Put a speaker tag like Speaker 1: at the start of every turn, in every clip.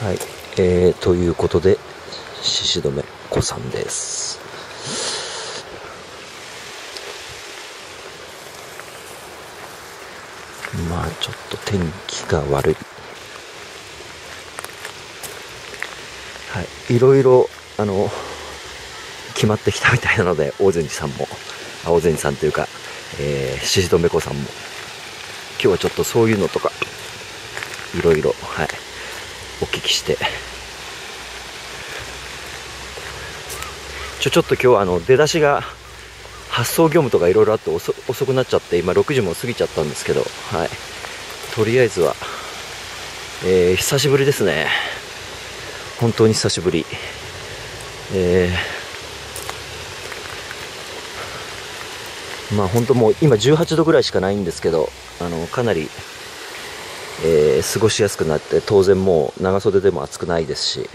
Speaker 1: はい、えー、ということで、獅子止め子さんです。まあ、ちょっと天気が悪い。はい、いろいろ、あの、決まってきたみたいなので、大善寺さんも、大善寺さんというか、えー、獅子止め子さんも、今日はちょっとそういうのとか、いろいろ、はい、お聞きして、ちょ、ちょっと今日はあの、出だしが、発送業務とかいろいろあって遅遅くなっちゃって、今6時も過ぎちゃったんですけど、はい。とりあえずは、えー、久しぶりですね。本当に久しぶり。えー、まあ本当もう今18度ぐらいしかないんですけど、あの、かなり、えー過ごしやすくなって、当然もう長袖でも暑くないですし、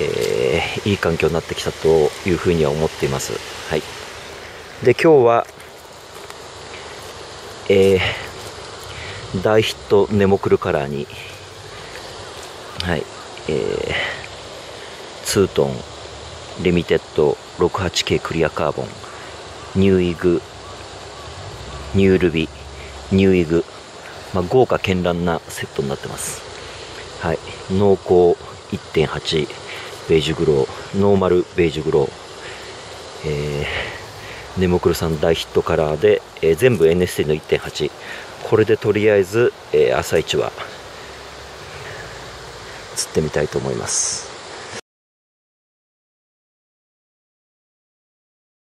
Speaker 1: えーいい環境になってきたというふうには思っています。はい。で、今日は、えー大ヒットネモクルカラーに、はい、えーツートンリミテッド 68K クリアカーボン、ニューイグ、ニュールビ、ニューイグ、まあ、豪華絢爛なセットになってます。はい、ノア1.8ベージュグロー、ノーマルベージュグロー、えー、ネモクルさん大ヒットカラーで、えー全部 NST の1.8、これでとりあえず、えー朝一は釣ってみたいと思います。